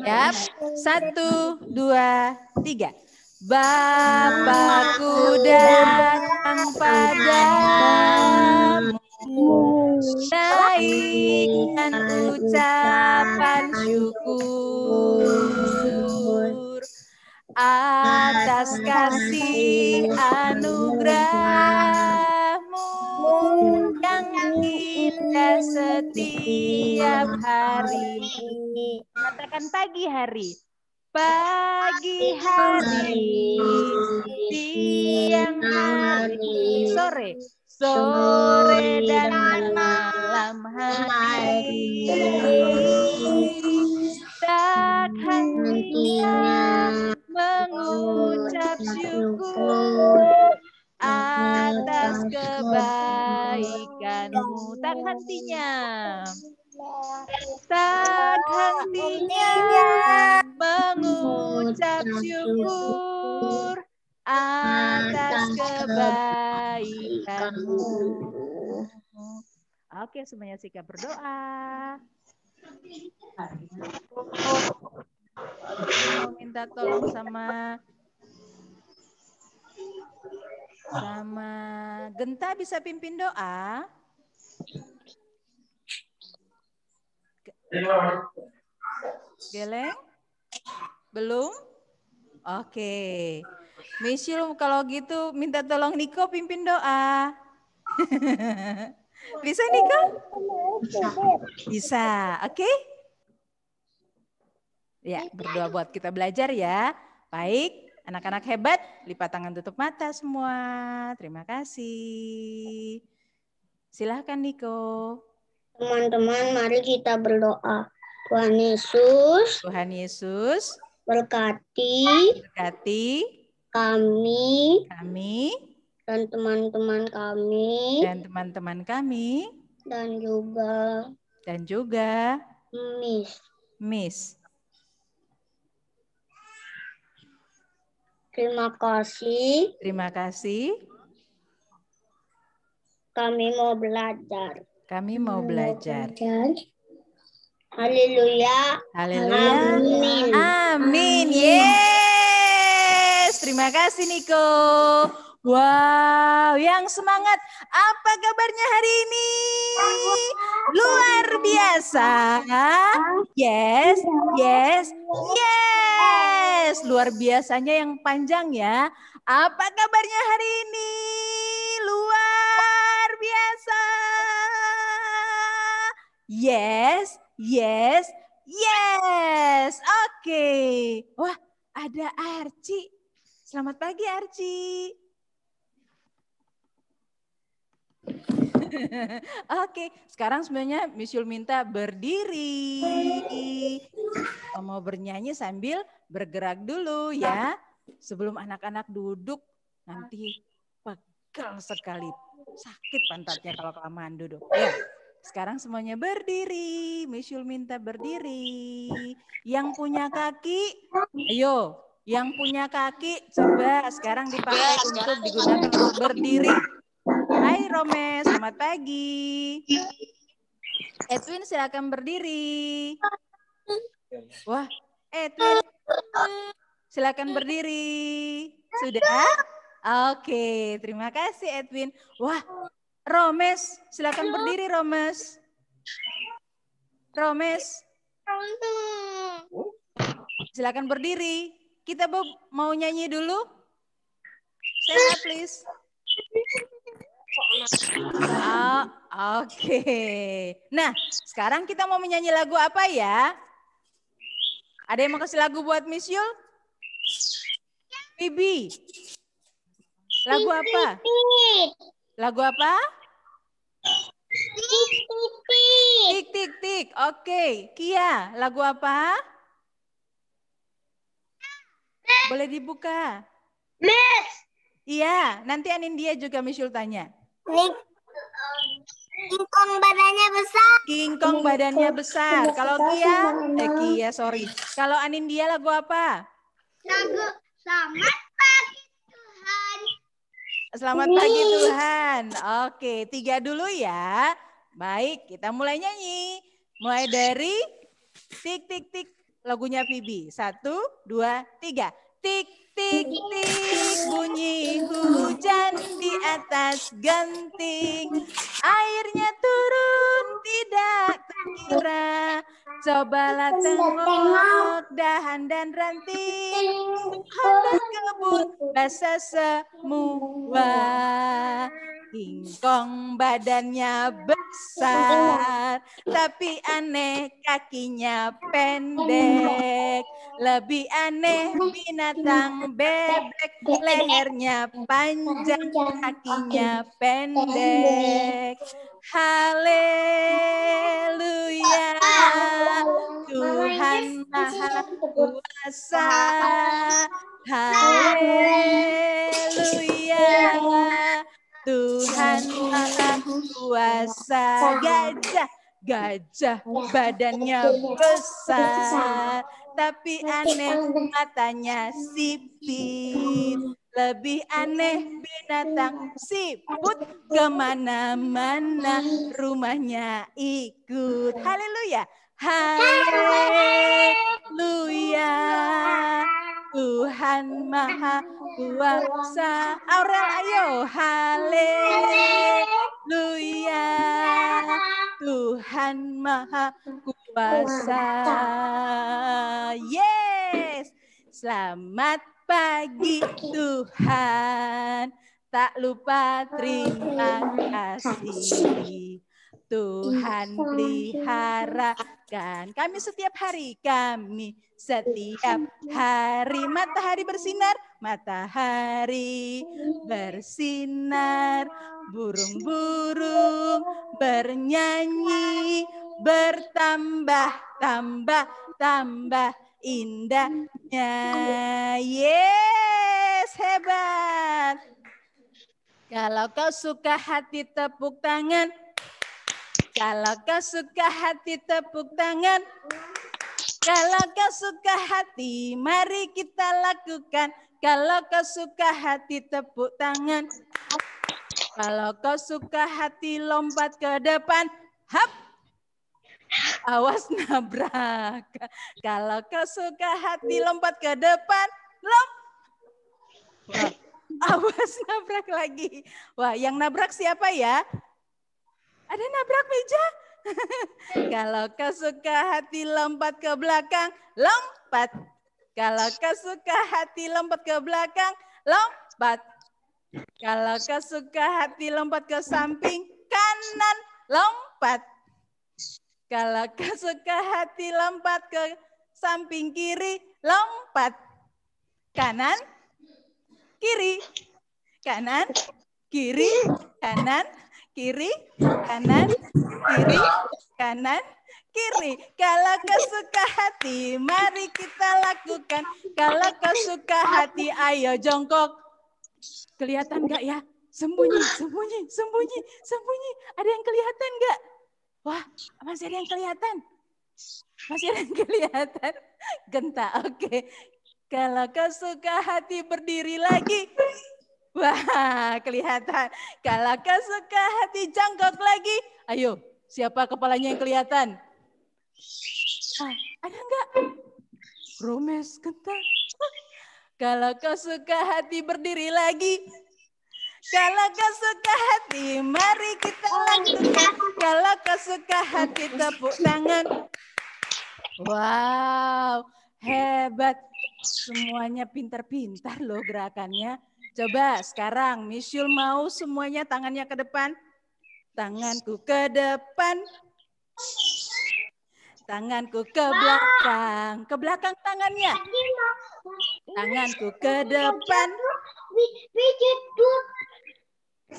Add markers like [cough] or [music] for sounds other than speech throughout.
Yap, satu, dua, tiga. Bapakku datang padamu. Naikkan ucapan syukur atas kasih anugerahmu indah setiap hari. Katakan pagi hari. Pagi hari, siang hari, sore, sore dan malam hari. Tak hentinya mengucap syukur kebaikanmu tak hentinya tak hentinya mengucap syukur atas kebaikanmu. Oke, semuanya sikap berdoa. Mau minta tolong sama sama Genta bisa pimpin doa? Geleng? Belum? Oke. Misyul kalau gitu minta tolong Niko pimpin doa. [laughs] Bisa Niko? Bisa. Oke? Ya, berdoa buat kita belajar ya. Baik, anak-anak hebat, lipat tangan tutup mata semua. Terima kasih. Silahkan Niko. Teman-teman, mari kita berdoa. Tuhan Yesus. Tuhan Yesus. Berkati. Berkati. Kami. Kami. Dan teman-teman kami. Dan teman-teman kami. Dan juga. Dan juga. Miss. Miss. Terima kasih. Terima kasih. Kami mau belajar. Kami mau belajar. Haleluya. Haleluya. Amin. Amin. Yes. Terima kasih Niko. Wow, yang semangat. Apa kabarnya hari ini? Luar biasa. Yes, yes, yes. Luar biasanya yang panjang ya. Apa kabarnya hari ini? Luar biasa. Yes, yes, yes. Oke. Okay. Wah, ada Arci. Selamat pagi Arci. [laughs] Oke, sekarang sebenarnya Miss Yul minta berdiri. Mau bernyanyi sambil bergerak dulu ya. Sebelum anak-anak duduk, nanti pegel sekali. Sakit pantatnya kalau kelamaan duduk. Ya, sekarang semuanya berdiri. Miss Yul minta berdiri. Yang punya kaki, ayo. Yang punya kaki, coba sekarang dipakai untuk digunakan untuk berdiri. Rome, selamat pagi. Edwin silakan berdiri. Wah, Edwin silakan berdiri. Sudah? Oke, terima kasih Edwin. Wah, Romes, silakan berdiri Romes. Romes. Silakan berdiri. Kita mau nyanyi dulu. Stand please. Oh, Oke. Okay. Nah, sekarang kita mau menyanyi lagu apa ya? Ada yang mau kasih lagu buat Miss Yul? Bibi. Lagu apa? Lagu apa? Tik tik tik. Oke, okay. Kia, lagu apa? Boleh dibuka. Miss. Iya, nanti Anindia juga Misyul tanya. King Kong badannya besar. King Kong badannya besar. Kalau Kia, eh Kia sorry. Kalau Anindia lagu apa? Lagu Selamat Pagi Tuhan. Selamat pagi Tuhan. Oke, tiga dulu ya. Baik, kita mulai nyanyi. Mulai dari tik tik tik lagunya Pibi. Satu, dua, tiga. Tik, tik, tik, bunyi hujan di atas genting. Airnya turun tidak terkira. Cobalah tengok dahan dan ranting. Habis kebun basah semua. Kingkong badannya besar, tapi aneh kakinya pendek. Lebih aneh binatang bebek, lehernya panjang, kakinya pendek. Haleluya, Tuhan Maha Kuasa. Haleluya. Tuhan Maha Kuasa. gajah gajah badannya besar. Tapi aneh matanya sipit. Lebih aneh binatang siput ke mana-mana. Rumahnya ikut. Haleluya. Haleluya Tuhan Maha Kuasa. Aurel ayo. Haleluya. Tuhan Maha Kuasa. Yes. Selamat pagi Tuhan. Tak lupa terima kasih. Tuhan peliharakan kami setiap hari kami setiap hari. Matahari bersinar matahari bersinar. Burung-burung bernyanyi bertambah tambah tambah indahnya. Yes hebat. Kalau kau suka hati tepuk tangan kalau kau suka hati tepuk tangan. Kalau kau suka hati, mari kita lakukan. Kalau kau suka hati, tepuk tangan. Kalau kau suka hati, lompat ke depan. Hap! Awas nabrak. Kalau kau suka hati, lompat ke depan. Wah, awas nabrak lagi. Wah, yang nabrak siapa ya? Ada nabrak meja? [laughs] Kalau kau suka hati lompat ke belakang, lompat. Kalau kau suka hati lompat ke belakang, lompat. Kalau kau suka hati lompat ke samping kanan, lompat. Kalau kau suka hati lompat ke samping kiri, lompat. Kanan, kiri, kanan, kiri, kanan, kiri, kanan, kiri, kanan, kiri. Kalau kau suka hati, mari kita lakukan. Kalau kau suka hati, ayo jongkok. Kelihatan nggak ya? Sembunyi, sembunyi, sembunyi, sembunyi. Ada yang kelihatan nggak? Wah, masih ada yang kelihatan. Masih ada yang kelihatan. Genta, oke. Kalau kau suka hati berdiri lagi, Wah, [laughs] kelihatan. Kalau kau suka hati jangkok lagi, ayo, siapa kepalanya yang kelihatan? Ah, ada enggak? Romes kentang. Kalau kau suka hati berdiri lagi, kalau kau suka hati, mari kita lakukan. Kalau kau suka hati, tepuk tangan. Wow, hebat. Semuanya pintar-pintar loh gerakannya. Coba sekarang Misyul mau semuanya tangannya ke depan. Tanganku ke depan. Tanganku ke belakang. Ke belakang tangannya. Tanganku ke depan.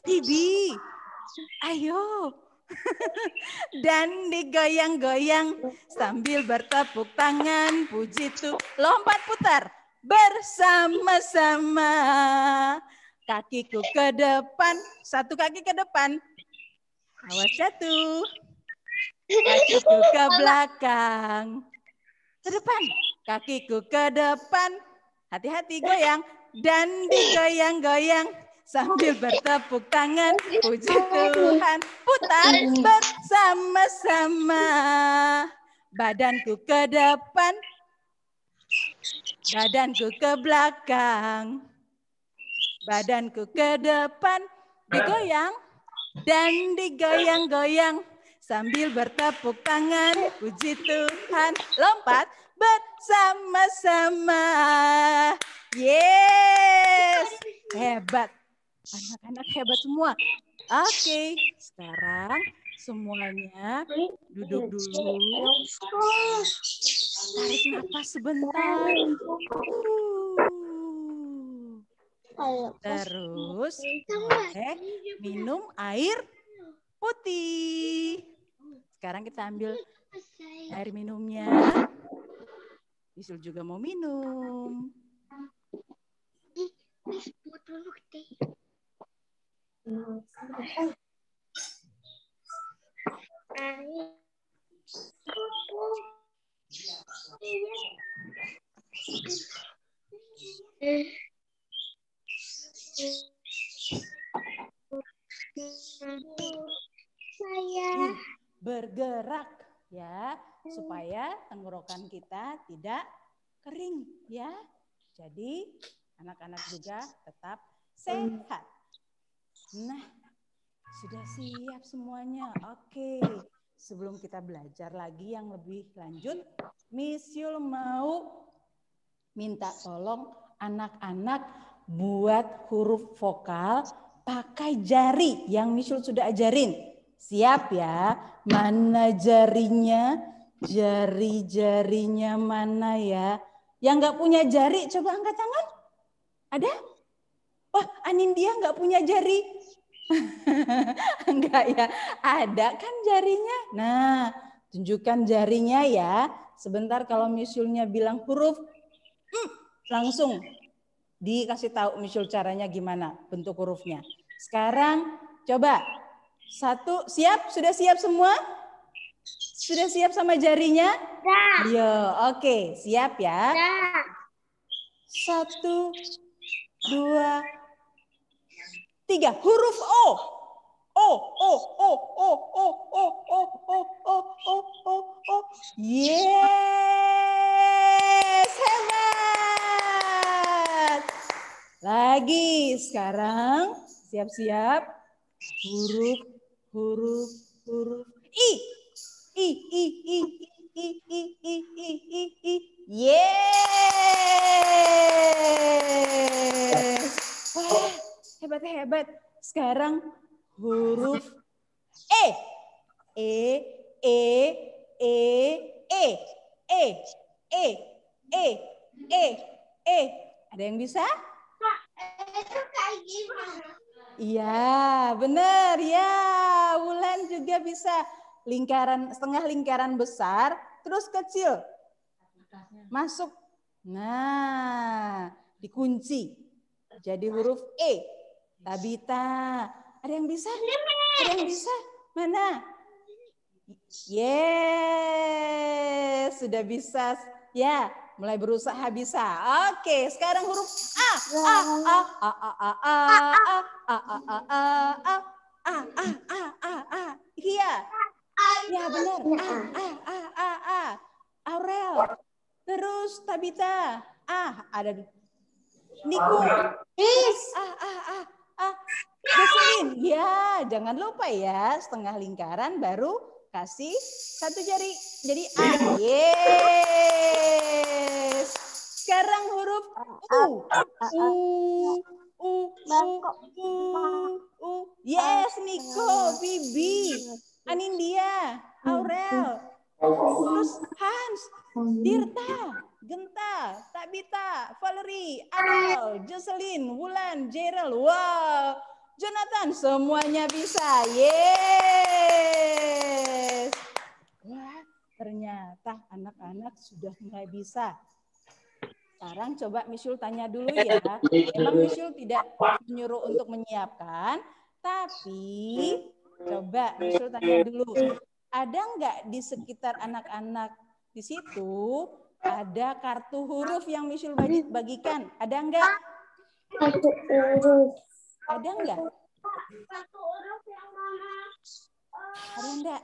Bibi, ayo. [laughs] Dan digoyang-goyang sambil bertepuk tangan. Puji tuh lompat putar bersama-sama. Kakiku ke depan, satu kaki ke depan. Awas jatuh. Kakiku ke belakang. Ke depan. Kakiku ke depan. Hati-hati goyang. Dan digoyang-goyang sambil bertepuk tangan. Puji Tuhan. Putar bersama-sama. Badanku ke depan, Badanku ke belakang. Badanku ke depan. Digoyang dan digoyang-goyang. Sambil bertepuk tangan, puji Tuhan. Lompat bersama-sama. Yes. Hebat. Anak-anak hebat semua. Oke, sekarang semuanya duduk dulu. Tarik nafas sebentar. Terus boleh minum air putih. Sekarang kita ambil air minumnya. Bisul juga mau minum. Saya Bergerak ya supaya tenggorokan kita tidak kering ya. Jadi anak-anak juga tetap sehat. Nah, sudah siap semuanya. Oke. Sebelum kita belajar lagi yang lebih lanjut, Miss Yul mau minta tolong anak-anak buat huruf vokal pakai jari yang Miss Yul sudah ajarin. Siap ya? Mana jarinya? Jari-jarinya mana ya? Yang nggak punya jari, coba angkat tangan. Ada? Wah, Anindya nggak punya jari. [laughs] Enggak ya, ada kan jarinya. Nah, tunjukkan jarinya ya. Sebentar kalau misulnya bilang huruf, hmm, langsung dikasih tahu misul caranya gimana bentuk hurufnya. Sekarang coba satu siap, sudah siap semua? Sudah siap sama jarinya? Yo, oke, siap ya. Satu, dua, tiga. Huruf O. O, O, O, O, O, O, O, O, O, O, O, O. Yes, hebat. Lagi sekarang siap-siap huruf, huruf, huruf I. I, I, I, I, I, I, I, I, I. Yes. Hebat hebat. Sekarang huruf E. E, E, E, E, E, E, E, E, E. Ada yang bisa? Iya, benar ya. Wulan juga bisa lingkaran setengah lingkaran besar terus kecil. Masuk. Nah, dikunci. Jadi huruf E. Tabita. Ada yang bisa? Ada yang bisa? Mana? Yes, sudah bisa. Ya, mulai berusaha bisa. Oke, sekarang huruf A. A, A, A, A, A, A, A, A, A, A, A, A, A, A, A, A, A. Iya. Ya benar. A, A, A, A, A. Aurel. Terus Tabita. Ah, ada Niko. Is. Ah, ah, ah, ah. Jocelyn. Ya, jangan lupa ya. Setengah lingkaran baru kasih satu jari. Jadi A. Yes. Sekarang huruf U. U. U. U. U. Yes, Niko, Bibi, Anindya, Aurel. Terus Hans, Dirta, Tabita, Valerie, Adel, Jocelyn, Wulan, Gerald. Wow, Jonathan, semuanya bisa. Yes. Wah, ternyata anak-anak sudah mulai bisa. Sekarang coba Misul tanya dulu ya. Memang Misul tidak menyuruh untuk menyiapkan, tapi coba Misul tanya dulu. Ada nggak di sekitar anak-anak di situ ada kartu huruf yang Misul bagi- bagikan? Ada nggak? Satu huruf. Ada nggak? Satu huruf yang mama. Ada nggak?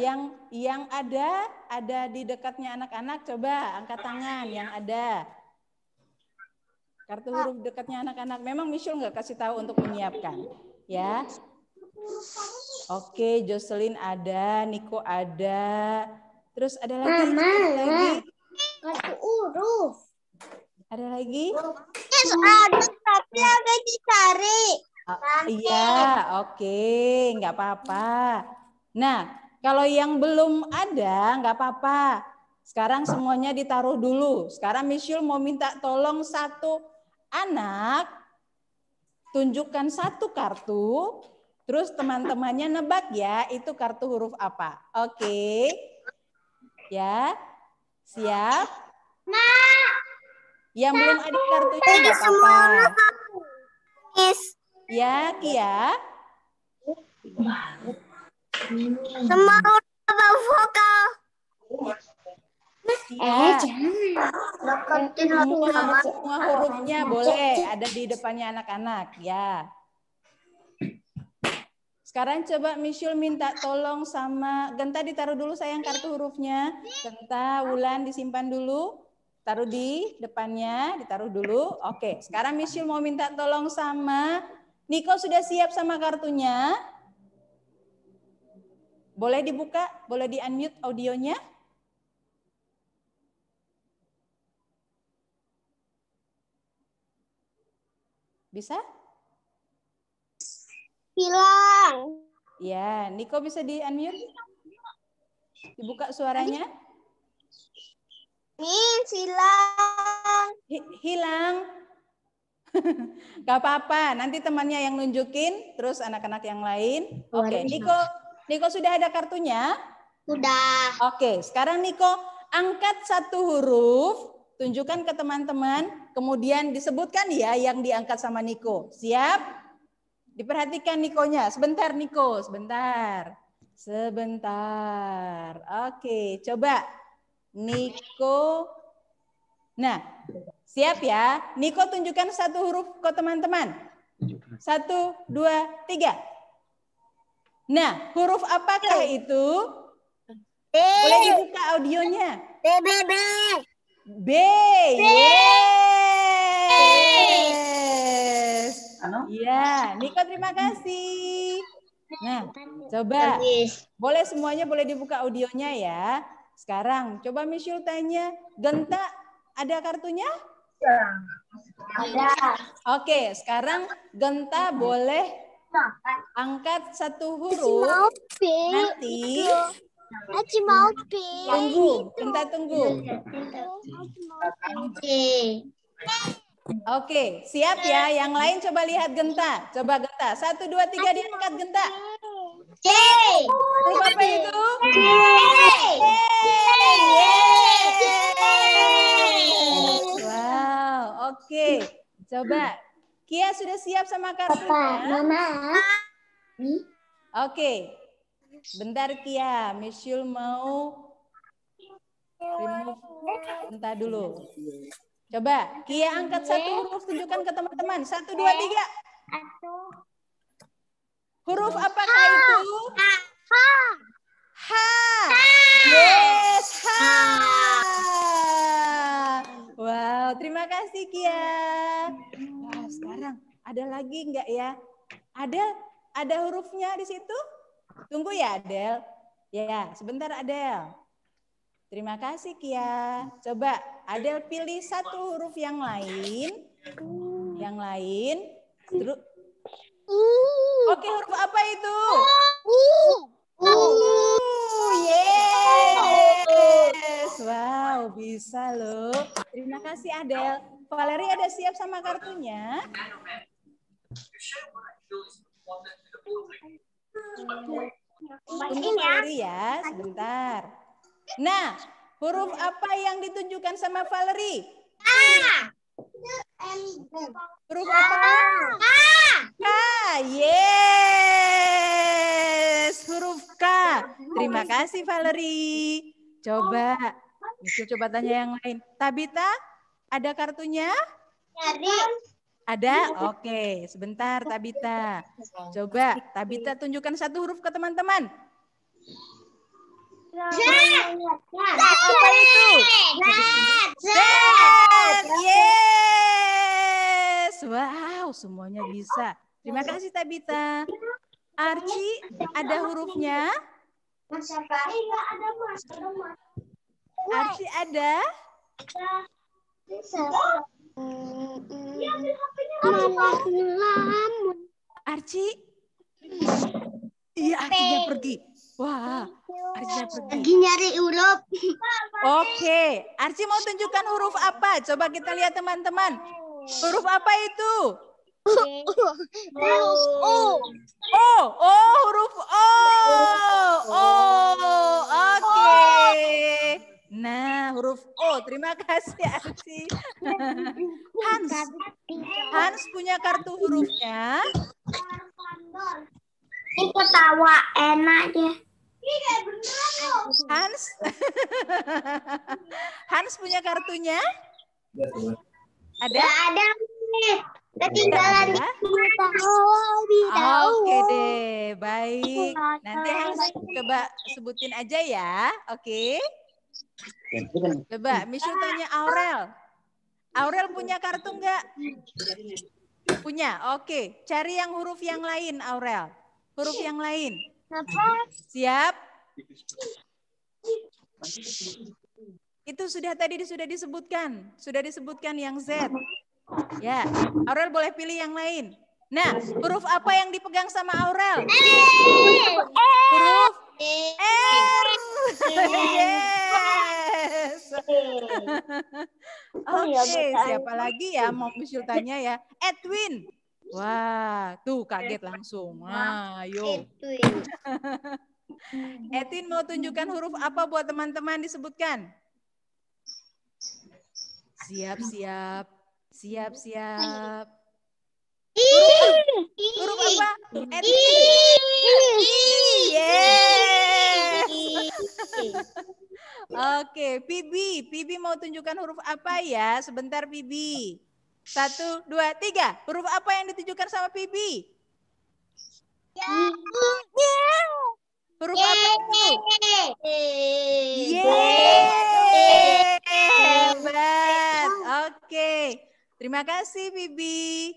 Yang yang ada ada di dekatnya anak-anak coba angkat tangan yang ada. Kartu huruf dekatnya anak-anak. Memang Michelle nggak kasih tahu untuk menyiapkan, ya. Oke, Jocelyn ada, Niko ada. Terus ada lagi, Mama. ada lagi, Kartu huruf. ada lagi. Yes, ada tapi ada dicari. Ah, Iya, oke, nggak apa-apa. Nah, kalau yang belum ada, nggak apa-apa. Sekarang semuanya ditaruh dulu. Sekarang Michelle mau minta tolong satu anak tunjukkan satu kartu, terus teman-temannya nebak ya, itu kartu huruf apa. Oke. Ya. Siap? Yang belum ada kartunya nggak apa-apa. Ya, Kia. Semua udah vokal. Ya. Deketin Semua, semua hurufnya boleh ada di depannya anak-anak ya. Sekarang coba Michelle minta tolong sama Genta ditaruh dulu sayang kartu hurufnya. Genta, Wulan disimpan dulu. Taruh di depannya, ditaruh dulu. Oke, sekarang Michelle mau minta tolong sama Niko sudah siap sama kartunya? Boleh dibuka? Boleh di-unmute audionya? Bisa? Hilang. Ya, Niko bisa di-unmute? Dibuka suaranya? Nih, hilang. Hi- hilang. [laughs] Gak apa-apa, nanti temannya yang nunjukin, terus anak-anak yang lain. Oke, Niko, Niko sudah ada kartunya? Udah. Oke, sekarang Niko angkat satu huruf, tunjukkan ke teman-teman, kemudian disebutkan ya yang diangkat sama Niko. Siap? Diperhatikan Nikonya. Sebentar Niko, sebentar. Sebentar. Oke, coba Niko. Nah, siap ya. Niko tunjukkan satu huruf ke teman-teman. Satu, dua, tiga. Nah, huruf apakah itu? Boleh dibuka audionya. B, B, B. B. Yes. Ya, Niko terima kasih. Nah, coba boleh semuanya boleh dibuka audionya ya. Sekarang coba Michelle tanya, Genta ada kartunya? Ada. Oke, sekarang Genta boleh angkat satu huruf. Nanti Aci mau P. tunggu, Genta tunggu. Oke. Oke, siap ya. Yang lain coba lihat Genta. Coba Genta. Satu, dua, tiga diangkat Genta. C. Huruf apa itu? C. Wow, oke. Coba. Kia sudah siap sama kartunya? Mama. Oke. Bentar Kia, Michelle mau remove Bentar dulu. Coba, Kia angkat satu huruf, tunjukkan ke teman-teman. Satu, dua, tiga. Huruf apakah itu? H. Yes, H. Wow, terima kasih Kia. Wah, sekarang ada lagi enggak ya? Ada ada hurufnya di situ? Tunggu ya, Adel. Ya, sebentar Adel. Terima kasih Kia. Coba Adel pilih satu huruf yang lain. Yang lain. Terus Oke, huruf apa itu? Uh, yes. Wow, bisa loh. Terima kasih Adel. Valeri ada siap sama kartunya? Tunggu Valeri ya, sebentar. Nah, huruf apa yang ditunjukkan sama Valeri? Huruf apa? K. Yes. Huruf K. Terima kasih Valerie. Coba. Misu coba tanya yang lain. Tabita, ada kartunya? Nyari. Ada? Oke, sebentar Tabita. Coba Tabita tunjukkan satu huruf ke teman-teman. Apa itu? Z. Yes. Wow, semuanya bisa. Terima kasih Tabita. Archie, ada hurufnya? Archie ada? Archie? Iya, Archie pergi. Wah, Archie pergi. Lagi nyari huruf. Oke, Archie mau tunjukkan huruf apa? Coba kita lihat teman-teman. Huruf apa itu? Huruf U. Oh, oh, huruf O. Oh, oke. Nah, huruf O. Terima kasih, Archie. Hans, Hans punya kartu hurufnya. Ini ketawa enak deh. Hans, [laughs] Hans punya kartunya? Ada? Gak ada nih. Ketinggalan? Oh, tidak. Oke deh, baik. Nanti Hans coba sebutin aja ya, oke? Coba, Michelle tanya Aurel. Aurel punya kartu nggak? Punya, oke. Cari yang huruf yang lain, Aurel. Huruf yang lain. Siap? Itu sudah tadi sudah disebutkan. Sudah disebutkan yang Z. Ya, Aurel boleh pilih yang lain. Nah, huruf apa yang dipegang sama Aurel? Huruf R. [laughs] Yes. [laughs] Oke, siapa lagi ya mau Michelle tanya ya? Edwin. Wah, tuh kaget langsung. Wah, ayo. [laughs] Edwin mau tunjukkan huruf apa buat teman-teman disebutkan? Siap, siap. Siap, siap. Huruf apa? Edwin. Yes. [laughs] Oke, Pibi. Pibi mau tunjukkan huruf apa ya? Sebentar, Pibi. Satu, dua, tiga. Huruf apa yang ditunjukkan sama Pibi? Huruf apa itu? Hebat. Oke, terima kasih Bibi.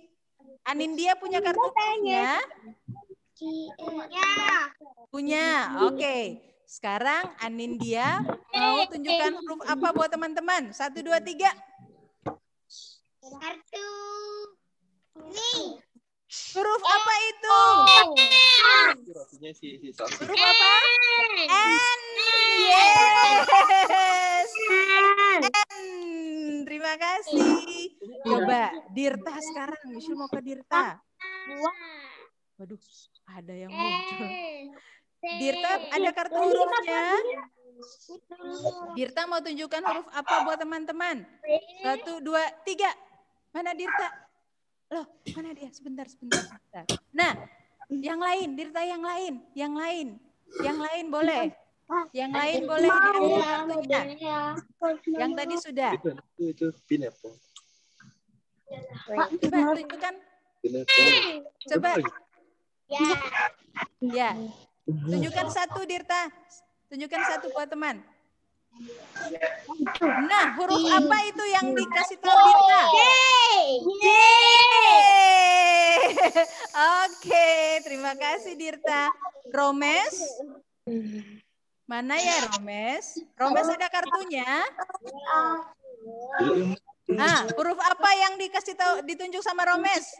Anindya punya kartu punya? Punya, oke. Sekarang Anindya mau tunjukkan huruf apa buat teman-teman? Satu, dua, tiga. Kartu. Nih. Huruf apa itu? Huruf apa? N. Yes. N. Terima kasih. Coba Dirta sekarang. Michelle mau ke Dirta. Waduh, ada yang muncul. Dirta ada kartu hurufnya. Dirta mau tunjukkan huruf apa buat teman-teman? Satu, dua, tiga. Mana Dirta? Loh, mana dia? Sebentar, sebentar, sebentar. Nah, yang lain, Dirta yang lain, yang lain, yang lain boleh. Yang lain boleh diambil kartunya. Yang tadi sudah. Itu, itu, itu pineapple. Coba tunjukkan. Coba, Ya. ya. Tunjukkan satu, Dirta. Tunjukkan satu buat teman. Nah, huruf apa itu yang dikasih tahu Dirta? Yeay. [laughs] Oke, terima kasih Dirta. Romes? Mana ya Romes? Romes ada kartunya? Ah, huruf apa yang dikasih tahu ditunjuk sama Romes?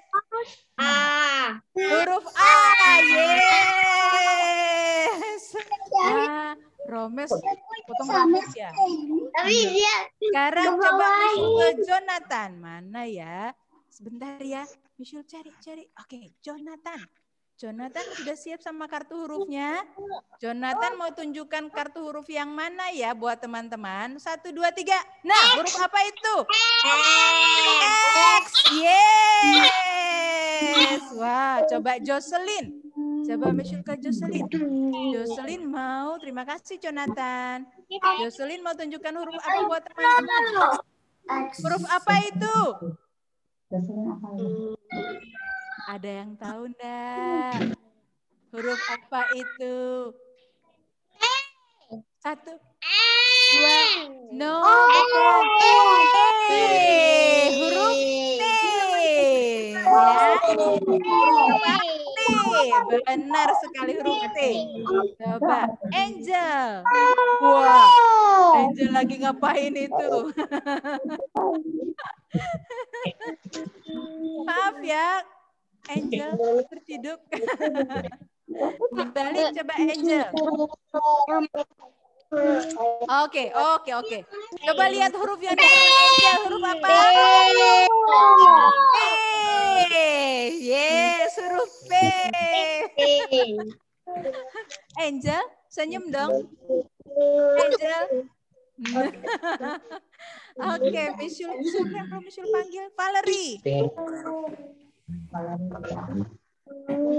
Ah. Huruf A. Yes. Ah, Romes potong rambut ya. Tapi dia Sekarang coba ke Jonathan. Mana ya? Sebentar ya. Michelle cari, cari. Oke, Jonathan. Jonathan sudah siap sama kartu hurufnya? Jonathan mau tunjukkan kartu huruf yang mana ya buat teman-teman? Satu, dua, tiga. Nah, huruf apa itu? X. Yes. Wah, coba Jocelyn. Coba Michelle ke Jocelyn. Jocelyn mau, terima kasih Jonathan. Jocelyn mau tunjukkan huruf apa buat teman-teman? Huruf apa itu? Ada yang tahu enggak? Huruf apa itu? Satu. Dua. No, bukan. T. Huruf T. Ya. Apa? Benar sekali huruf T. Coba. Angel. Wah. Angel lagi ngapain itu? [laughs] Maaf ya, Angel terciduk. [laughs] Balik coba Angel. Oke, oke, oke. Coba lihat huruf yang di Angel. Huruf apa? P. Yes, huruf P. Angel, senyum dong. Angel. Oke, Michelle, siapa yang belum panggil? Valerie.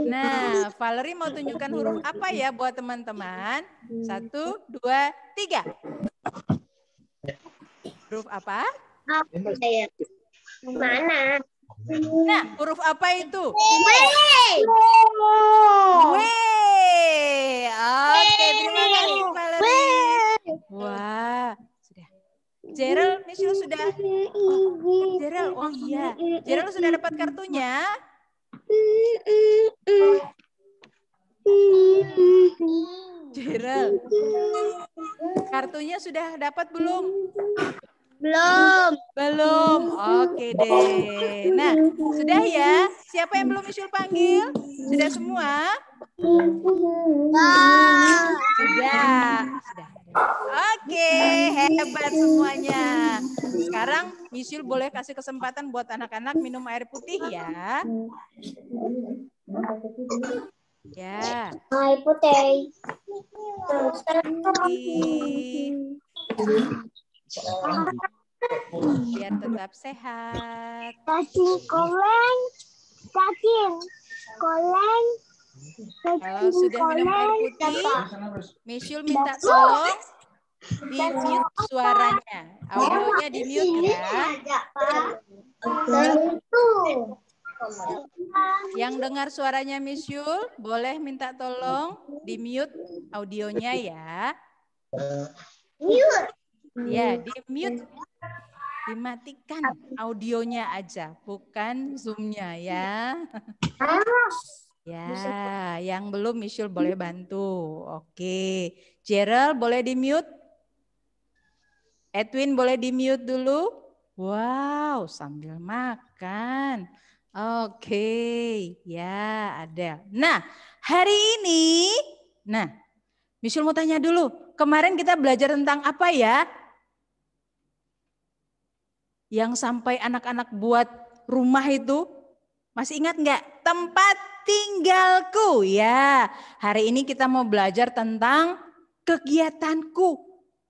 Nah, Valerie mau tunjukkan huruf apa ya buat teman-teman? Satu, dua, tiga. Huruf apa? Mana? Nah, huruf apa itu? W. Oke, terima kasih Valerie. Wah, sudah. Gerald, Michelle sudah. Oh, Gerald, oh iya. Gerald sudah dapat kartunya. Gerald, kartunya sudah dapat belum? Belum. Belum. Oke deh. Nah, sudah ya. Siapa yang belum Michelle panggil? Sudah semua? Sudah. Sudah. Oke, hebat semuanya. Sekarang Michelle boleh kasih kesempatan buat anak-anak minum air putih ya. Ya. Air putih. Biar tetap sehat. Cacing koleng. Cacing koleng. Kalau sudah minum air putih, Michelle minta tolong di mute suaranya. Audionya di mute ya. Yang dengar suaranya Miss Yul, boleh minta tolong di mute audionya ya. Mute. Ya, di mute. Dimatikan audionya aja, bukan zoomnya ya. Ya, yang belum Yul boleh bantu. Oke. Gerald boleh di mute? Edwin boleh di mute dulu? Wow, sambil makan. Oke, ya ada. Nah, hari ini, nah, Michelle mau tanya dulu. Kemarin kita belajar tentang apa ya? Yang sampai anak-anak buat rumah itu, masih ingat nggak? Tempat tinggalku ya. Hari ini kita mau belajar tentang kegiatanku.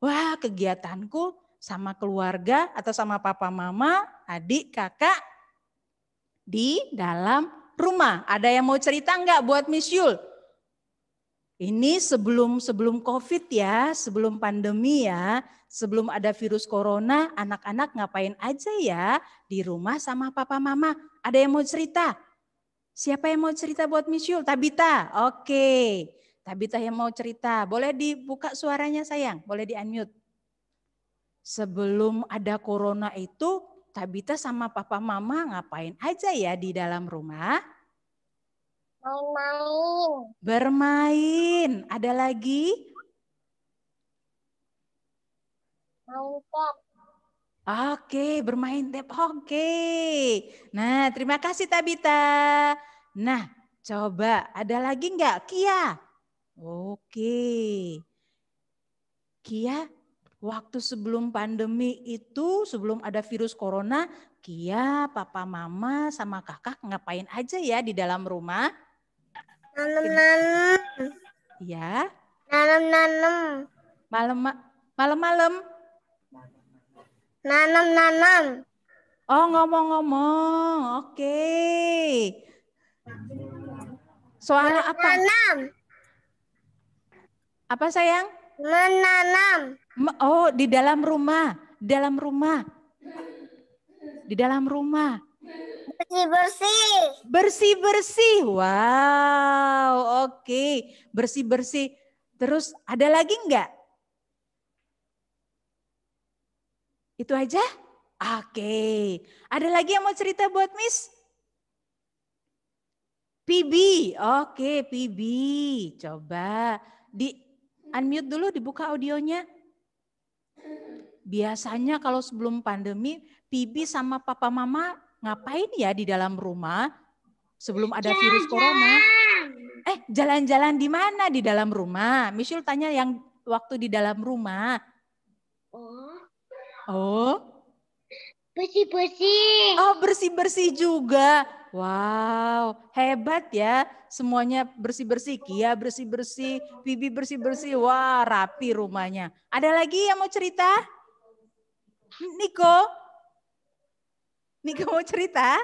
Wah, kegiatanku sama keluarga atau sama papa mama, adik, kakak di dalam rumah. Ada yang mau cerita nggak buat Miss Yul? Ini sebelum sebelum COVID ya, sebelum pandemi ya, sebelum ada virus corona, anak-anak ngapain aja ya di rumah sama papa mama? Ada yang mau cerita? Siapa yang mau cerita buat Miss? Tabita. Oke. Tabita yang mau cerita. Boleh dibuka suaranya sayang? Boleh di-unmute. Sebelum ada corona itu, Tabita sama papa mama ngapain aja ya di dalam rumah? Main-main. Bermain. Ada lagi? Main cat. Oke, bermain tap. Oke. Nah, terima kasih Tabita. Nah, coba ada lagi nggak Kia? Oke. Kia, waktu sebelum pandemi itu, sebelum ada virus corona, Kia, papa, mama, sama kakak ngapain aja ya di dalam rumah? Nanam-nanam. Ya, Nanam-nanam. malam malam-malam. Nanam-nanam. Oh, ngomong-ngomong. Oke. Soal apa? Nanam. Apa sayang? Menanam. Me- Oh, di dalam rumah. Di dalam rumah. Di dalam rumah. Bersih-bersih. Bersih-bersih. Wow, oke. Okay. Bersih-bersih. Terus ada lagi enggak? Itu aja? Oke. Okay. Ada lagi yang mau cerita buat Miss? PB. Oke, okay, PB. Coba di unmute dulu, dibuka audionya. Biasanya kalau sebelum pandemi, Pibi sama papa mama ngapain ya di dalam rumah sebelum ada virus corona? Eh, jalan-jalan di mana di dalam rumah? Michelle tanya yang waktu di dalam rumah. Oh, Oh, bersih-bersih. oh bersih-bersih juga. Wow, hebat ya. Semuanya bersih-bersih. Kia bersih-bersih, Bibi bersih-bersih. Wah, rapi rumahnya. Ada lagi yang mau cerita? Niko? Niko mau cerita?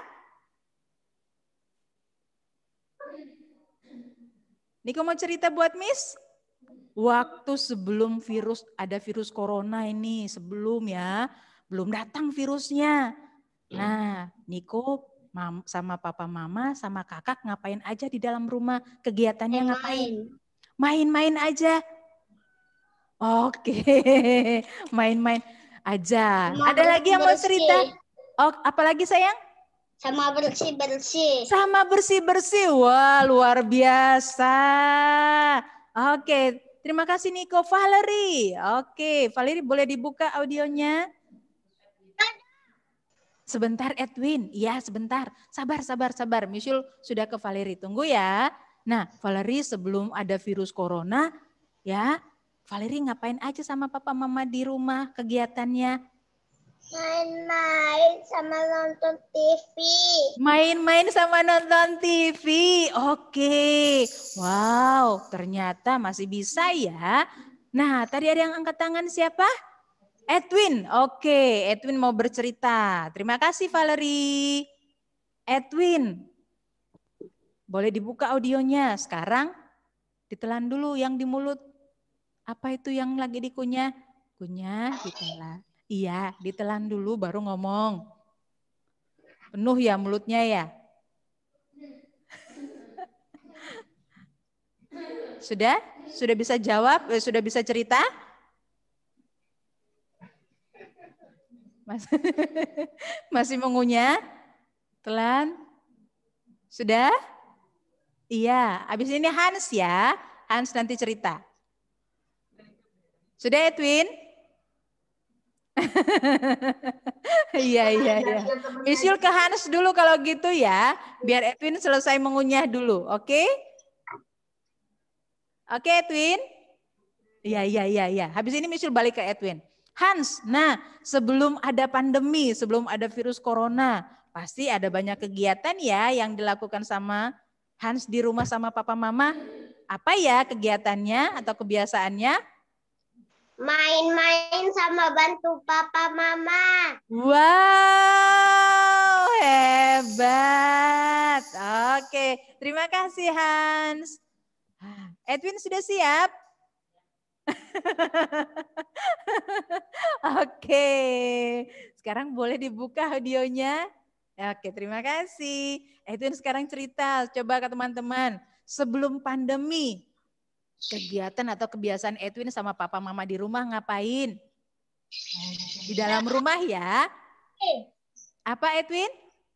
Niko mau cerita buat Miss? Waktu sebelum virus ada virus corona ini, sebelum ya, belum datang virusnya. Nah, Niko mam, sama papa mama sama kakak ngapain aja di dalam rumah? Kegiatannya ngapain? Main-main aja. Oke, [laughs] main-main aja. Ada lagi yang mau cerita? Oh, apalagi sayang? Sama bersih-bersih. Sama bersih-bersih. Wah, luar biasa. Oke, terima kasih Niko. Valerie. Oke, Valerie boleh dibuka audionya? Sebentar Edwin. Iya, sebentar. Sabar, sabar, sabar. Michelle sudah ke Valerie. Tunggu ya. Nah, Valerie sebelum ada virus corona, ya, Valerie ngapain aja sama papa mama di rumah kegiatannya? Main-main sama nonton TV. Main-main sama nonton TV. Oke. Wow, ternyata masih bisa ya. Nah, tadi ada yang angkat tangan siapa? Edwin. Oke, Edwin mau bercerita. Terima kasih Valerie. Edwin. Boleh dibuka audionya. Sekarang ditelan dulu yang di mulut. Apa itu yang lagi dikunyah? Kunyah, ditelan. Iya, ditelan dulu baru ngomong. Penuh ya mulutnya ya. Sudah? Sudah bisa jawab? Eh, Sudah bisa cerita? Mas- [laughs] Masih mengunyah? Telan? Sudah? Iya, habis ini Hans ya. Hans nanti cerita. Sudah Edwin? [laughs] Iya, iya, iya. Isyul ke Hans dulu kalau gitu ya. Biar Edwin selesai mengunyah dulu, oke? Oke Edwin? Iya, iya, iya, iya. Habis ini Misyul balik ke Edwin. Hans, nah sebelum ada pandemi, sebelum ada virus corona, pasti ada banyak kegiatan ya yang dilakukan sama Hans di rumah sama papa mama. Apa ya kegiatannya atau kebiasaannya? Main-main sama bantu papa mama. Wow, hebat. Oke, terima kasih Hans. Edwin sudah siap? [laughs] Oke, sekarang boleh dibuka audionya. Oke, terima kasih. Edwin sekarang cerita, coba ke teman-teman. Sebelum pandemi, kegiatan atau kebiasaan Edwin sama papa mama di rumah ngapain? Di dalam rumah ya. Apa Edwin?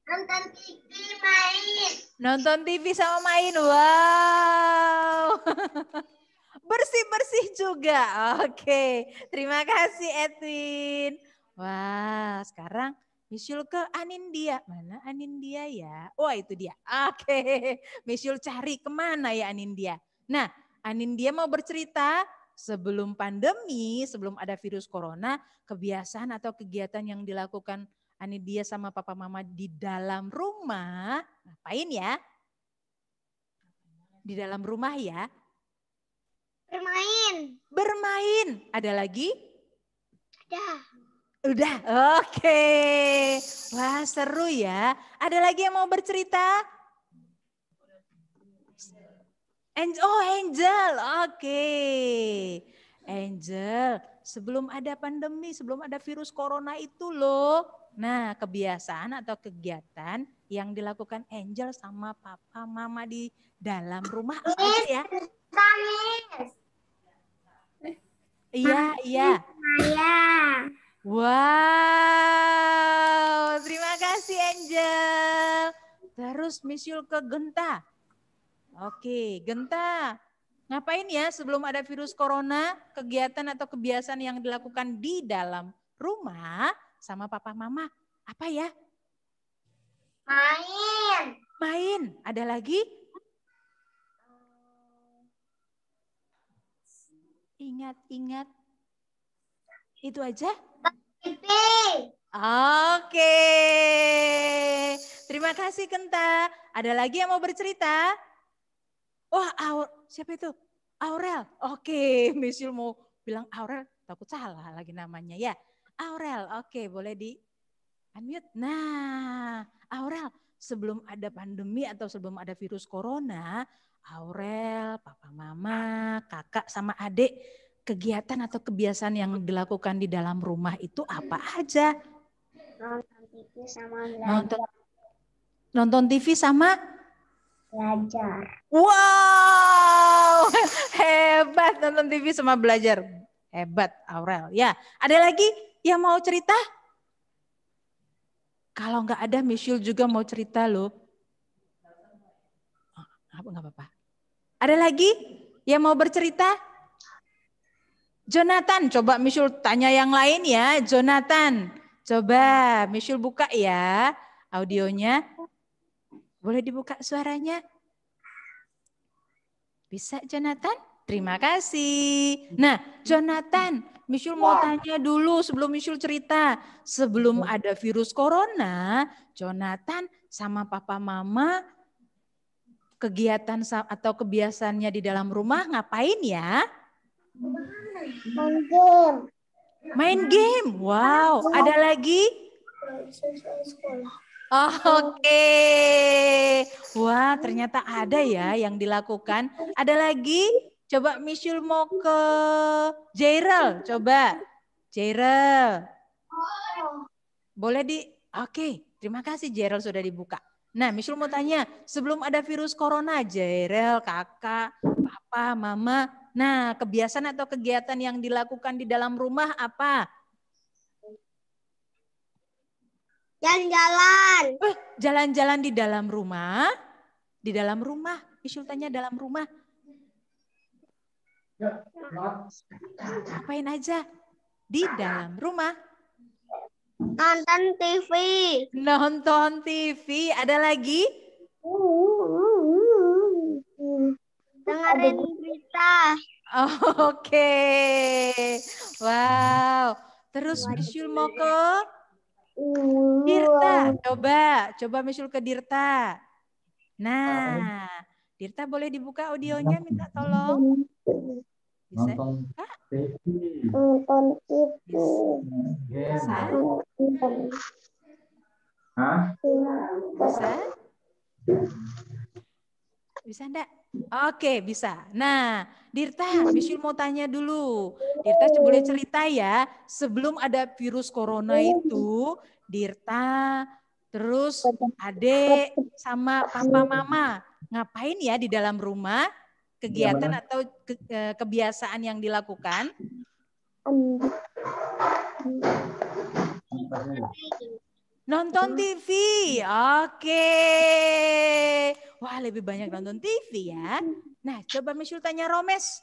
Nonton TV main. Nonton TV sama main. Wow. [laughs] Bersih-bersih juga. Oke. Terima kasih Edwin. Wah, sekarang Misyul ke Anindya. Mana Anindya ya? Wah, itu dia. Oke. Misyul cari ke mana ya Anindya? Nah, Anindya mau bercerita sebelum pandemi, sebelum ada virus corona, kebiasaan atau kegiatan yang dilakukan Anindya sama papa mama di dalam rumah. Ngapain ya? Di dalam rumah ya. Bermain. Bermain. Ada lagi? Dah. Udah, oke. Wah seru ya. Ada lagi yang mau bercerita? Angel, oh Angel, oke. Angel, sebelum ada pandemi, sebelum ada virus corona itu loh. Nah kebiasaan atau kegiatan yang dilakukan Angel sama papa mama di dalam rumah apa aja ya? Tangis. Iya, iya. Saya. Wow, terima kasih Angel. Terus Miss Yul ke Genta. Oke, Genta. Ngapain ya sebelum ada virus corona, kegiatan atau kebiasaan yang dilakukan di dalam rumah sama papa mama? Apa ya? Main. Main. Ada lagi? Ingat-ingat. Itu aja? TV. Oke. Terima kasih Kenta. Ada lagi yang mau bercerita? Wah, Aur siapa itu? Aurel. Oke, [laughs] Miss Yul mau bilang Aurel, takut salah lagi namanya ya. Aurel, oke boleh di unmute. Nah, Aurel, sebelum ada pandemi atau sebelum ada virus corona, Aurel, papa mama, kakak sama adik, kegiatan atau kebiasaan yang dilakukan di dalam rumah itu apa aja? Nonton TV sama Nonton nonton TV sama belajar. Wow, [laughs] hebat nonton TV sama belajar. Hebat Aurel. Ya, ada lagi yang mau cerita? Kalau nggak ada, Yul juga mau cerita loh. Oh, nggak apa-apa. Ada lagi yang mau bercerita? Jonathan, coba Yul tanya yang lain ya. Jonathan, coba Yul buka ya audionya. Boleh dibuka suaranya? Bisa Jonathan? Terima kasih. Nah, Jonathan, Michul mau tanya dulu sebelum Michul cerita. Sebelum ada virus corona, Jonathan sama papa mama kegiatan atau kebiasaannya di dalam rumah ngapain ya? Main game. Main game. Wow, ada lagi? Oh, Oke. Wah, ternyata ada ya yang dilakukan. Ada lagi? Coba Michelle mau ke Jairel. Coba. Jairel. Boleh di... Oke, terima kasih Jairel sudah dibuka. Nah, Michelle mau tanya, sebelum ada virus corona, Jairel, kakak, papa, mama, nah kebiasaan atau kegiatan yang dilakukan di dalam rumah apa? Jalan-jalan. Eh, jalan-jalan di dalam rumah. Di dalam rumah. Isul tanya dalam rumah. Ngapain aja? Di dalam rumah. Nonton TV. Nonton TV. Ada lagi? Dengerin berita. Oke. Wow. Terus Misul mau ke Dirta. Coba, coba Misul ke Dirta. Nah, Dirta boleh dibuka audionya minta tolong. Bisa? nonton. Bisa? Hah? Bisa? Bisa enggak? Oke, bisa. Nah, Dirta, Michelle mau tanya dulu. Dirta boleh cerita ya, sebelum ada virus corona itu, Dirta, terus adek sama papa mama, ngapain ya di dalam rumah? Kegiatan atau ke- eh, kebiasaan yang dilakukan? Nonton TV. Oke. Wah, lebih banyak nonton TV ya. Nah, coba Michelle tanya Romes.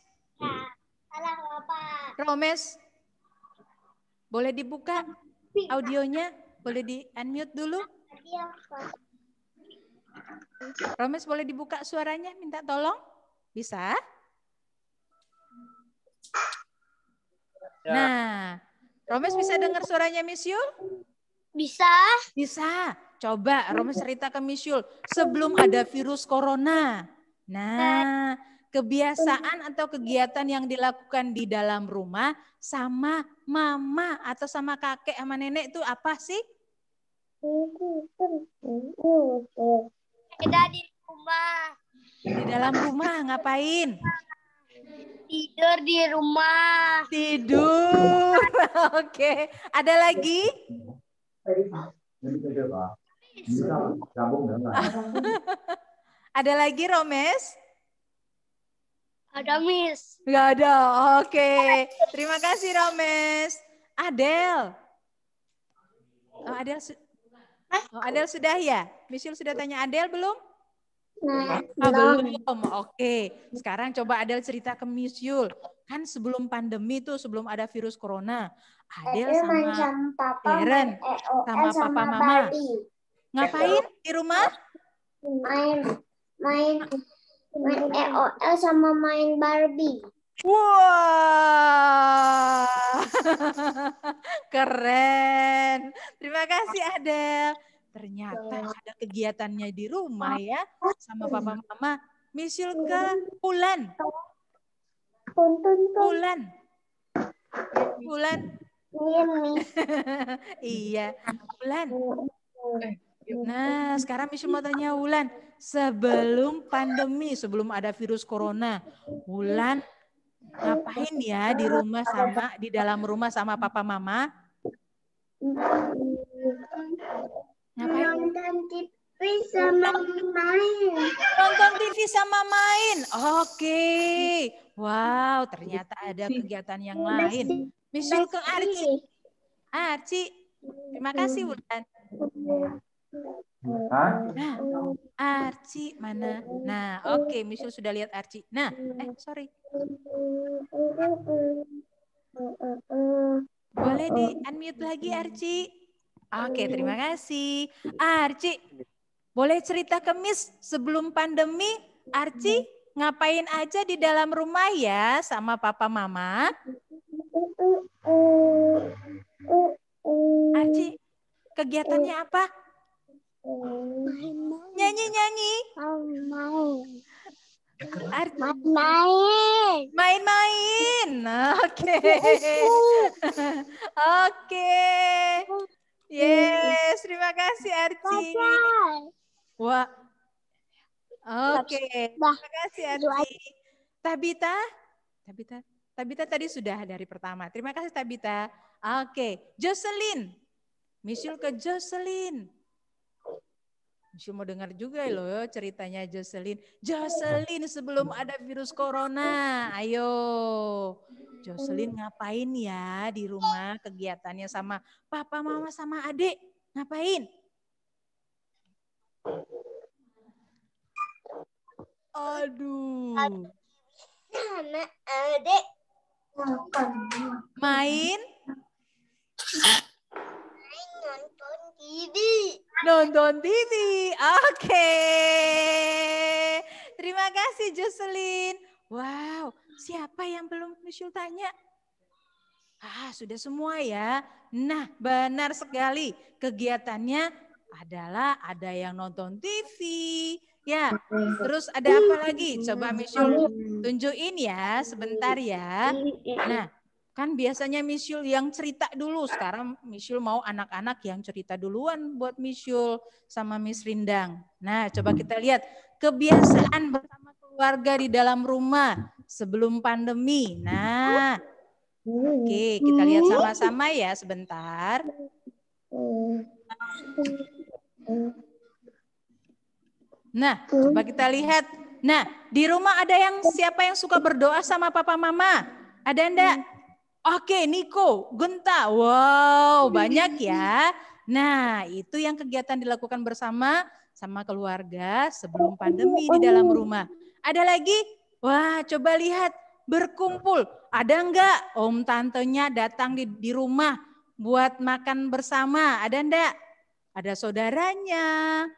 Salah Bapak. Romes, boleh dibuka audionya? Boleh di unmute dulu? Romes boleh dibuka suaranya? Minta tolong? Bisa? Nah, Romes bisa dengar suaranya Miss Yul? Bisa. Bisa. Coba Romes cerita ke Miss Yul. Sebelum ada virus corona. Nah, kebiasaan atau kegiatan yang dilakukan di dalam rumah sama mama atau sama kakek sama nenek itu apa sih? Kita di rumah. Di dalam rumah ngapain? Tidur di rumah. Tidur. [laughs] Oke. Ada lagi? Pak. Bisa gabung? [laughs] Ada lagi Romes? Ada Miss. Nggak ada. Oke. Terima kasih Romes. Adel, Oh, Adel, oh, Adel sudah ya? Michelle sudah tanya Adel belum? Nah, Ah, belum. belum. Oke. Sekarang coba Adel cerita ke Miss Yul. Kan sebelum pandemi tuh, sebelum ada virus corona, Adel sama EOL sama sama, papa mama. Ngapain di rumah? Main, main, main EOL sama main Barbie. Wah, [laughs] keren. Terima kasih Adel. Ternyata ada kegiatannya di rumah ya, sama papa mama. Misil ke tuh. Bulan, Bulan. Iya, Mi. [laughs] iya. Nah, sekarang Michelle mau tanya Wulan. Sebelum pandemi, sebelum ada virus corona, Wulan ngapain ya di rumah sama di dalam rumah sama papa mama? Ngapain? Nonton TV sama main. Nonton TV sama main. Oke. Wow, ternyata ada kegiatan yang lain. Michelle ke Arci. Arci, terima kasih Wulan. Nah, Arci mana? Nah, oke, Michelle sudah lihat Arci. Nah, eh sorry, boleh di unmute lagi Arci? Oke, terima kasih. Arci, boleh cerita ke Miss sebelum pandemi, Arci ngapain aja di dalam rumah ya sama papa mama? Arci, kegiatannya apa? Nyanyi-nyanyi. Arci, Main. Main-main. Oke. Oke. Yes, terima kasih Arci. Wah. Oke. Terima kasih Arci. Tabita? Tabita? Tabita tadi sudah dari pertama. Terima kasih Tabita. Oke. Jocelyn. Misul ke Jocelyn. Misul mau dengar juga loh ceritanya Jocelyn. Jocelyn sebelum ada virus corona. Ayo. Jocelyn ngapain ya di rumah kegiatannya sama papa, mama, sama adik? Ngapain? Aduh. Sama adik. Main? Nonton TV. Nonton TV. Oke. Terima kasih Jocelyn. Wow, siapa yang belum Michelle tanya? Ah, sudah semua ya. Nah, benar sekali. Kegiatannya adalah ada yang nonton TV, ya. Terus ada apa lagi? Coba Michelle tunjukin ya, sebentar ya. Nah, kan biasanya Michelle yang cerita dulu. Sekarang Michelle mau anak-anak yang cerita duluan buat Michelle sama Miss Rindang. Nah, coba kita lihat kebiasaan bersama keluarga di dalam rumah sebelum pandemi. Nah, oke, kita lihat sama-sama ya sebentar. Nah, coba kita lihat. Nah, di rumah ada yang siapa yang suka berdoa sama papa mama? Ada enggak? Oke, Niko, Genta. Wow, banyak ya. Nah, itu yang kegiatan dilakukan bersama sama keluarga sebelum pandemi di dalam rumah. Ada lagi? Wah, coba lihat berkumpul. Ada enggak om tantenya datang di, di rumah buat makan bersama? Ada enggak? Ada saudaranya.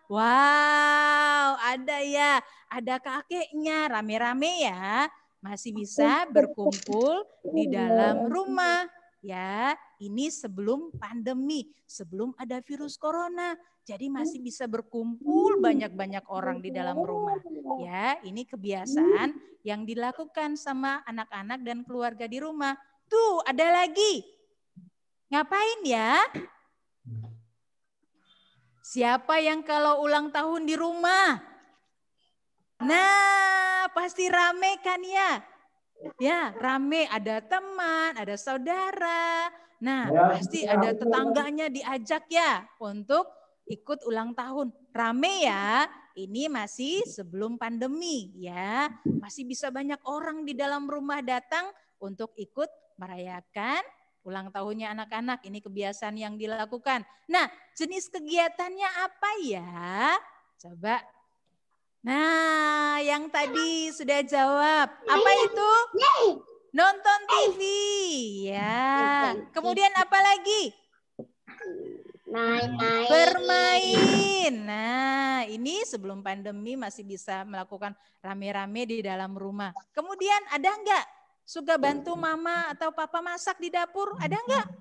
Wow, ada ya. Ada kakeknya, rame-rame ya. Masih bisa berkumpul di dalam rumah. Ya, ini sebelum pandemi, sebelum ada virus corona. Jadi masih bisa berkumpul banyak-banyak orang di dalam rumah. Ya, ini kebiasaan yang dilakukan sama anak-anak dan keluarga di rumah. Tuh, ada lagi. Ngapain ya? Siapa yang kalau ulang tahun di rumah? Nah, pasti rame kan ya? Ya, rame. Ada teman, ada saudara. Nah, pasti ada tetangganya diajak ya untuk ikut ulang tahun. Rame ya. Ini masih sebelum pandemi ya. Masih bisa banyak orang di dalam rumah datang untuk ikut merayakan ulang tahunnya anak-anak. Ini kebiasaan yang dilakukan. Nah, jenis kegiatannya apa ya? Coba. Nah, yang tadi sudah jawab. Apa itu? Nonton TV. Ya. Kemudian apa lagi? Main-main. Bermain. Nah, ini sebelum pandemi masih bisa melakukan rame-rame di dalam rumah. Kemudian ada enggak suka bantu mama atau papa masak di dapur? Ada enggak? [laughs]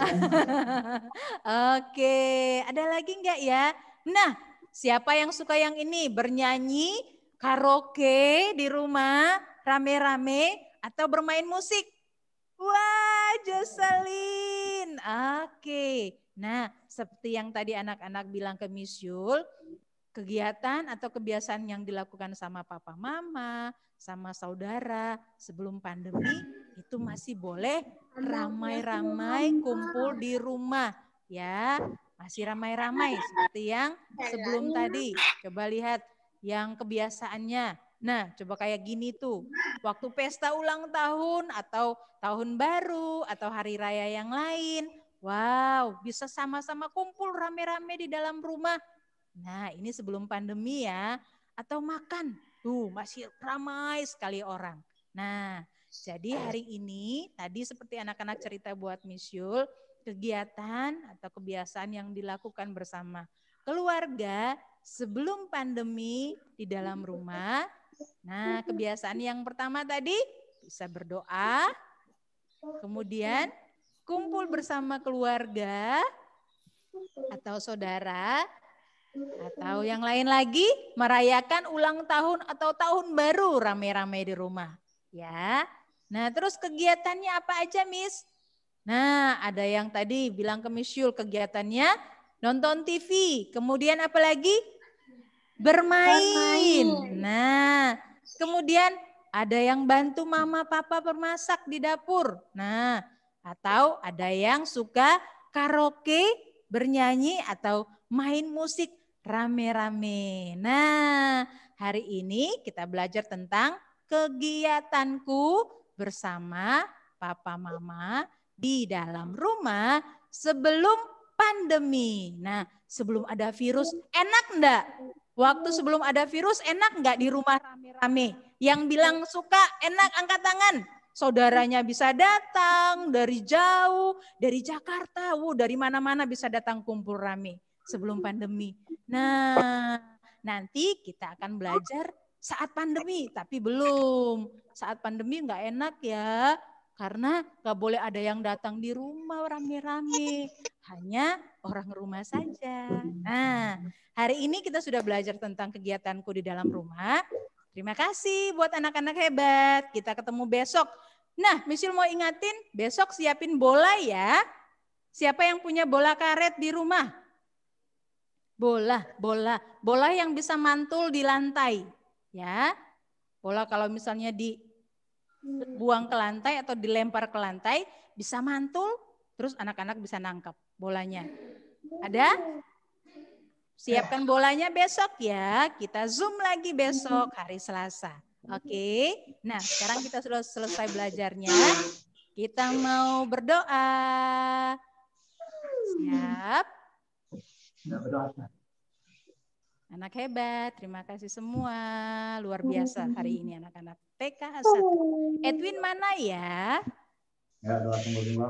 [laughs] Oke, ada lagi enggak ya? Nah, siapa yang suka yang ini? Bernyanyi, karaoke di rumah, rame-rame, atau bermain musik? Wah, Jocelyn. Oke. Nah, seperti yang tadi anak-anak bilang ke Miss Yul, kegiatan atau kebiasaan yang dilakukan sama papa mama, sama saudara sebelum pandemi itu masih boleh ramai-ramai kumpul di rumah ya. Masih ramai-ramai seperti yang sebelum tadi. Coba lihat yang kebiasaannya. Nah, coba kayak gini tuh. Waktu pesta ulang tahun atau tahun baru atau hari raya yang lain. Wow, bisa sama-sama kumpul rame-rame di dalam rumah. Nah, ini sebelum pandemi ya. Atau makan. Tuh, masih ramai sekali orang. Nah, jadi hari ini tadi seperti anak-anak cerita buat Miss Yul, kegiatan atau kebiasaan yang dilakukan bersama keluarga sebelum pandemi di dalam rumah. Nah, kebiasaan yang pertama tadi bisa berdoa, kemudian kumpul bersama keluarga atau saudara atau yang lain lagi merayakan ulang tahun atau tahun baru rame-rame di rumah. Ya. Nah, terus kegiatannya apa aja, Miss? Nah, ada yang tadi bilang ke Miss Yul kegiatannya nonton TV. Kemudian apa lagi? Bermain. Nah, kemudian ada yang bantu mama papa bermasak di dapur. Nah, atau ada yang suka karaoke, bernyanyi atau main musik rame-rame. Nah, hari ini kita belajar tentang kegiatanku bersama papa mama di dalam rumah sebelum pandemi. Nah, sebelum ada virus, enak enggak? Waktu sebelum ada virus, enak enggak di rumah rame-rame? Yang bilang suka, enak angkat tangan. Saudaranya bisa datang dari jauh, dari Jakarta, wuh, dari mana-mana bisa datang kumpul rame sebelum pandemi. Nah, nanti kita akan belajar saat pandemi, tapi belum. Saat pandemi nggak enak ya, karena nggak boleh ada yang datang di rumah rame-rame. Hanya orang rumah saja. Nah, hari ini kita sudah belajar tentang kegiatanku di dalam rumah. Terima kasih buat anak-anak hebat. Kita ketemu besok. Nah, Misil mau ingatin, besok siapin bola ya. Siapa yang punya bola karet di rumah? Bola, bola, bola yang bisa mantul di lantai, ya. Bola kalau misalnya dibuang ke lantai atau dilempar ke lantai bisa mantul, terus anak-anak bisa nangkap bolanya. Ada? Siapkan bolanya besok ya. Kita zoom lagi besok hari Selasa. Oke. Nah, sekarang kita sudah selesai belajarnya. Kita mau berdoa. Siap? Anak hebat, terima kasih semua. Luar biasa hari ini anak-anak TK 1. Edwin mana ya? Ya, doa tunggu dulu.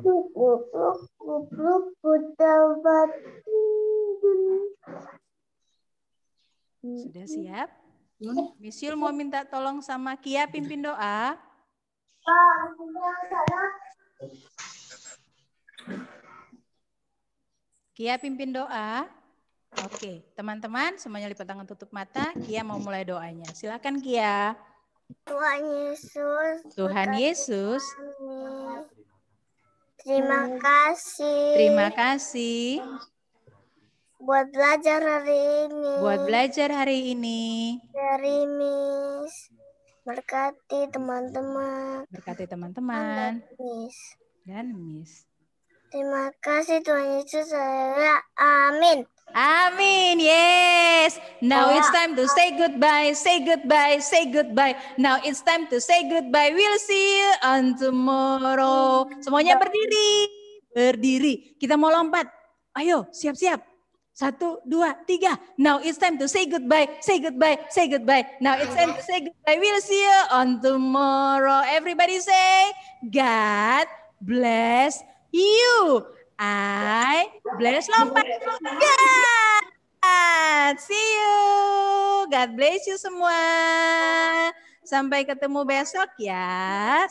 Sudah siap? Misil mau minta tolong sama Kia pimpin doa. Kia pimpin doa. Oke, teman-teman semuanya lipat tangan tutup mata. Kia mau mulai doanya. Silakan Kia. Tuhan Yesus. Tuhan Yesus, Terima kasih. terima kasih buat belajar hari ini. buat belajar hari ini. dari Miss. Berkati teman-teman. Berkati teman-teman Miss. dan Miss. Terima kasih Tuhan Yesus. Saya amin. Amin. Yes. Now it's time to say goodbye. Say goodbye. Say goodbye. Now it's time to say goodbye. We'll see you on tomorrow. Semuanya berdiri. Berdiri. Kita mau lompat. Ayo, siap-siap. Satu, dua, tiga. Now it's time to say goodbye. Say goodbye. Say goodbye. Now it's time to say goodbye. We'll see you on tomorrow. Everybody say, God bless you. I bless lompat. God. See you. God bless you semua. Sampai ketemu besok ya.